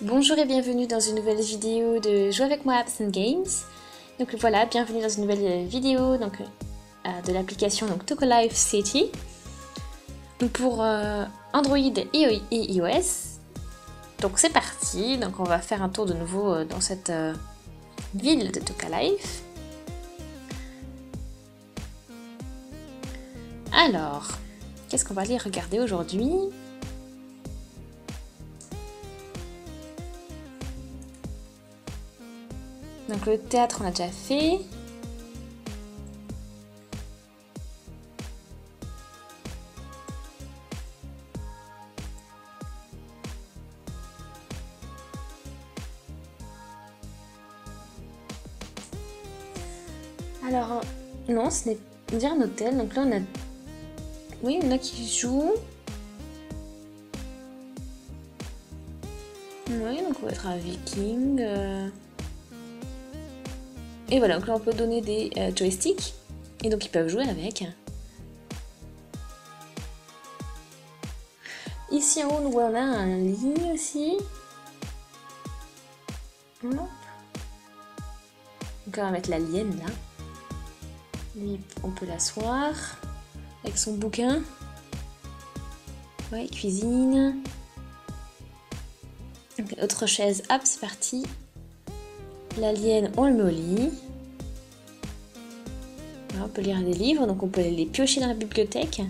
Bonjour et bienvenue dans une nouvelle vidéo de Jouer avec moi Apps and Games. Donc voilà, bienvenue dans une nouvelle vidéo donc, euh, de l'application donc Life City. Pour euh, Android et iOS. Donc c'est parti, donc on va faire un tour de nouveau euh, dans cette ville de Life. Alors, qu'est-ce qu'on va aller regarder aujourd'hui? Donc le théâtre, on a déjà fait. Alors, non, ce n'est pas un hôtel. Donc là, on a... Oui, il y en a qui jouent. Oui, donc on va être un viking. Euh. Et voilà, donc là on peut donner des euh, joysticks, et donc ils peuvent jouer avec. Ici en haut, on a un lit aussi. Donc on va mettre l'alien là. Lui, on peut l'asseoir avec son bouquin. Ouais, cuisine. autre chaise, hop, c'est parti. L'alien, on le met. On peut lire des livres, donc on peut les piocher dans la bibliothèque.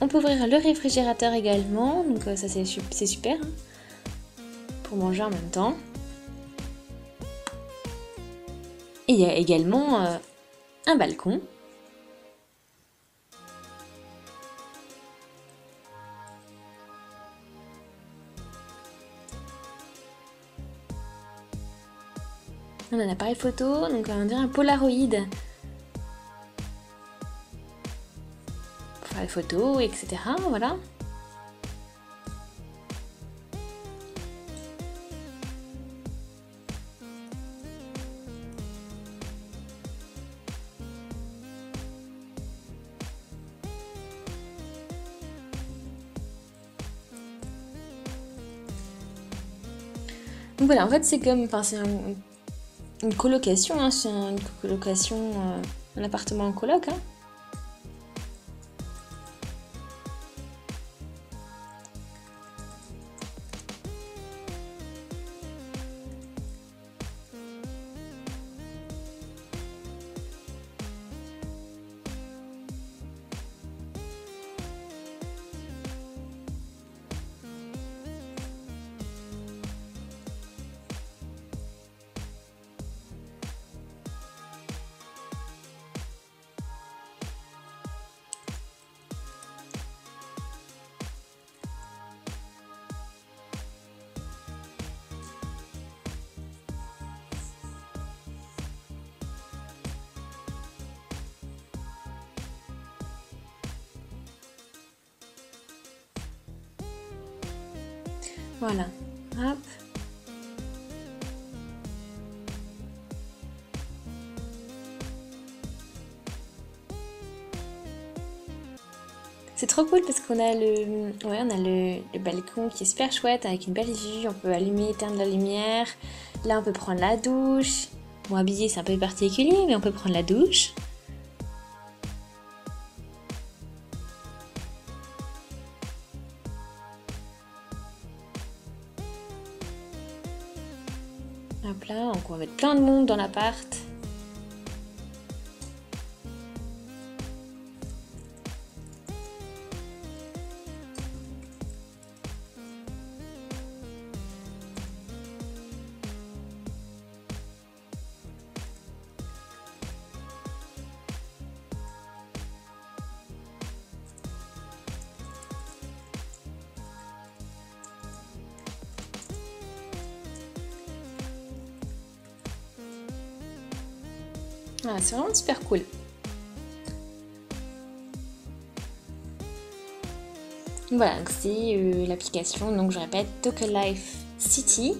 On peut ouvrir le réfrigérateur également, donc euh, ça c'est super. Hein, pour manger en même temps. Et il y a également euh, un balcon. On a un appareil photo, donc on dirait un Polaroid. Pour faire les photos, etc. Voilà. Donc voilà, en fait c'est comme, enfin c'est une colocation, hein, c'est une colocation, euh, un appartement en coloc. Hein. Voilà. Hop. C'est trop cool parce qu'on a le, ouais, on a le, balcon qui est super chouette avec une belle vue. On peut allumer, éteindre la lumière. Là, on peut prendre la douche. Bon, habillé, c'est un peu particulier, mais on peut prendre la douche. Là, on va mettre plein de monde dans l'appart. C'est vraiment super cool. Voilà, c'est euh, l'application, donc je répète, Token Life City.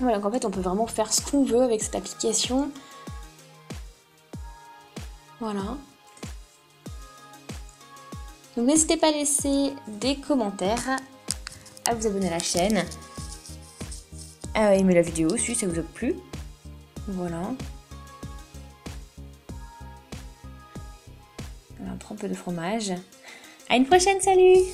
Voilà, donc en fait on peut vraiment faire ce qu'on veut avec cette application. Voilà. Donc n'hésitez pas à laisser des commentaires, à vous abonner à la chaîne, à aimer la vidéo si ça vous a plu. Voilà. Prend un peu de fromage. À une prochaine, salut